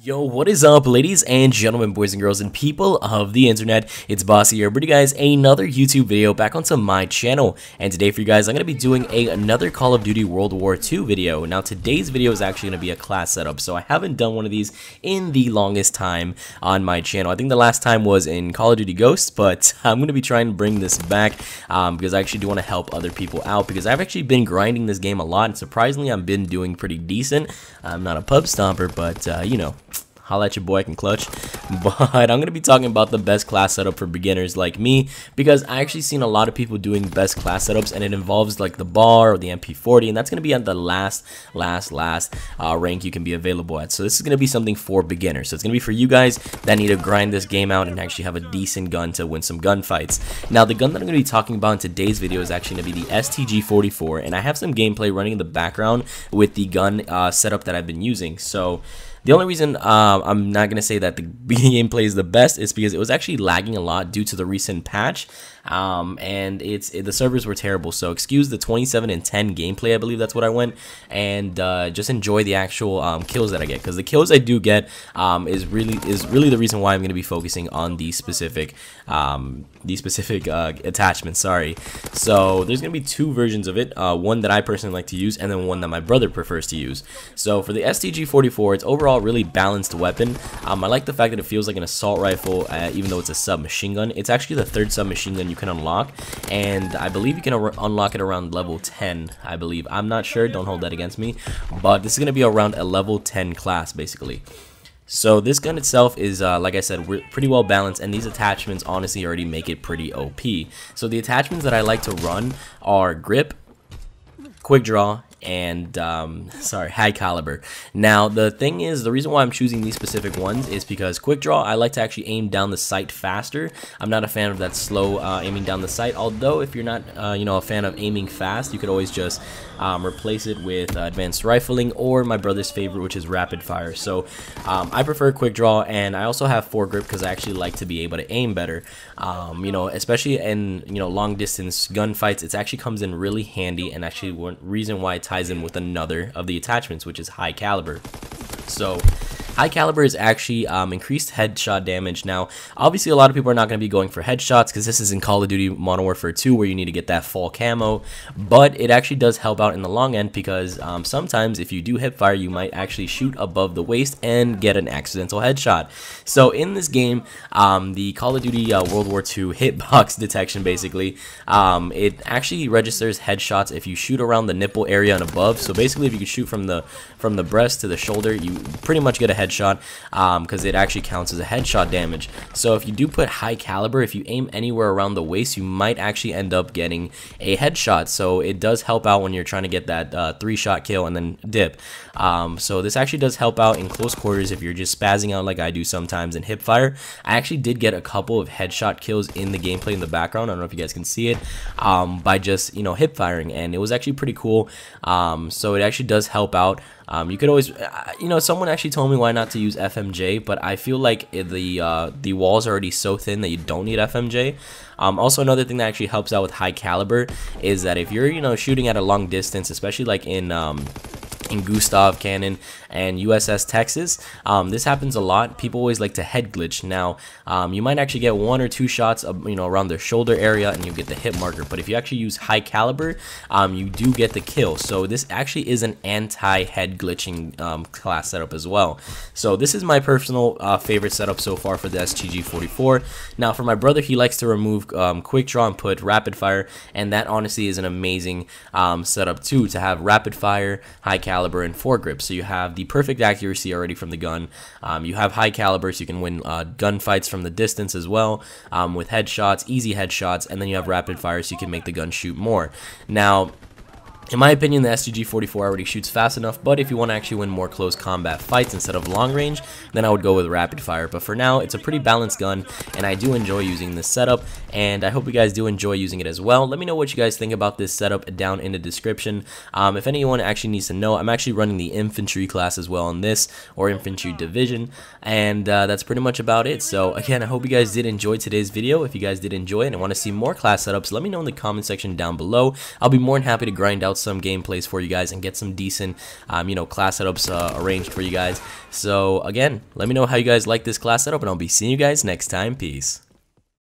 Yo, what is up, ladies and gentlemen, boys and girls, and people of the internet? It's Bassi here, bringing you guys another YouTube video back onto my channel. And today for you guys, I'm going to be doing a, another Call of Duty World War II video. Now, today's video is actually going to be a class setup, so I haven't done one of these in the longest time on my channel. I think the last time was in Call of Duty Ghosts, but I'm going to be trying to bring this back um, because I actually do want to help other people out because I've actually been grinding this game a lot, and surprisingly, I've been doing pretty decent. I'm not a pub stomper, but, uh, you know holla at your boy, I can clutch. But I'm going to be talking about the best class setup for beginners like me because I actually seen a lot of people doing best class setups and it involves like the bar or the MP40 and that's going to be at the last, last, last uh, rank you can be available at. So this is going to be something for beginners. So it's going to be for you guys that need to grind this game out and actually have a decent gun to win some gunfights. Now the gun that I'm going to be talking about in today's video is actually going to be the STG-44 and I have some gameplay running in the background with the gun uh, setup that I've been using. So the only reason uh, I'm not going to say that the gameplay is the best is because it was actually lagging a lot due to the recent patch um, and it's it, the servers were terrible. So excuse the 27 and 10 gameplay. I believe that's what I went, and uh, just enjoy the actual um, kills that I get because the kills I do get um, is really is really the reason why I'm going to be focusing on these specific um, these specific uh, attachments. Sorry. So there's going to be two versions of it. Uh, one that I personally like to use, and then one that my brother prefers to use. So for the STG-44, it's overall really balanced weapon. Um, I like the fact that it feels like an assault rifle, uh, even though it's a submachine gun. It's actually the third submachine gun you can unlock and I believe you can unlock it around level 10 I believe I'm not sure don't hold that against me but this is gonna be around a level 10 class basically so this gun itself is, uh, like I said, pretty well balanced, and these attachments honestly already make it pretty OP. So the attachments that I like to run are grip, quick draw, and um, sorry, high caliber. Now the thing is, the reason why I'm choosing these specific ones is because quick draw, I like to actually aim down the sight faster. I'm not a fan of that slow uh, aiming down the sight. Although if you're not, uh, you know, a fan of aiming fast, you could always just um, replace it with uh, advanced rifling or my brother's favorite, which is rapid fire. So um, I prefer quick draw, and I also have foregrip because I actually like to be able to aim better. Um, you know, especially in you know long distance gunfights, it actually comes in really handy, and actually one reason why ties in with another of the attachments, which is high caliber. So High caliber is actually um, increased headshot damage. Now, obviously, a lot of people are not going to be going for headshots because this is in Call of Duty Modern Warfare 2 where you need to get that full camo, but it actually does help out in the long end because um, sometimes if you do hip fire, you might actually shoot above the waist and get an accidental headshot. So in this game, um, the Call of Duty uh, World War II hitbox detection basically, um, it actually registers headshots if you shoot around the nipple area and above. So basically, if you can shoot from the from the breast to the shoulder, you pretty much get a headshot headshot because um, it actually counts as a headshot damage. So if you do put high caliber, if you aim anywhere around the waist, you might actually end up getting a headshot. So it does help out when you're trying to get that uh, three shot kill and then dip. Um, so this actually does help out in close quarters if you're just spazzing out like I do sometimes in hip fire. I actually did get a couple of headshot kills in the gameplay in the background. I don't know if you guys can see it um, by just you know hip firing, and it was actually pretty cool. Um, so it actually does help out. Um, you could always, uh, you know, someone actually told me why not to use FMJ, but I feel like the uh, the walls are already so thin that you don't need FMJ. Um, also, another thing that actually helps out with high caliber is that if you're, you know, shooting at a long distance, especially like in um, in Gustav Cannon and USS Texas. Um, this happens a lot. People always like to head glitch. Now, um, you might actually get one or two shots, of, you know, around their shoulder area, and you get the hit marker. But if you actually use high caliber, um, you do get the kill. So this actually is an anti-head glitching um, class setup as well. So this is my personal uh, favorite setup so far for the STG-44. Now, for my brother, he likes to remove um, quick draw and put rapid fire, and that honestly is an amazing um, setup too to have rapid fire, high caliber, and foregrip. So you have the perfect accuracy already from the gun. Um, you have high caliber, so you can win uh, gunfights from the distance as well um, with headshots, easy headshots, and then you have rapid fire, so you can make the gun shoot more. Now, in my opinion, the STG-44 already shoots fast enough, but if you want to actually win more close combat fights instead of long range, then I would go with rapid fire. But for now, it's a pretty balanced gun, and I do enjoy using this setup, and I hope you guys do enjoy using it as well. Let me know what you guys think about this setup down in the description. Um, if anyone actually needs to know, I'm actually running the infantry class as well on this, or infantry division, and uh, that's pretty much about it. So again, I hope you guys did enjoy today's video. If you guys did enjoy it and want to see more class setups, let me know in the comment section down below. I'll be more than happy to grind out some gameplays for you guys and get some decent, um, you know, class setups uh, arranged for you guys. So again, let me know how you guys like this class setup, and I'll be seeing you guys next time. Peace.